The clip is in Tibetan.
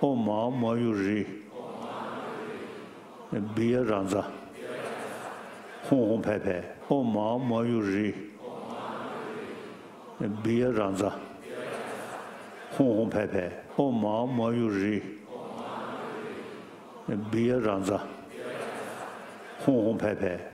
o ma ma yu ri biya ranza hong hong pe pe o ma ma yu ri biya ranza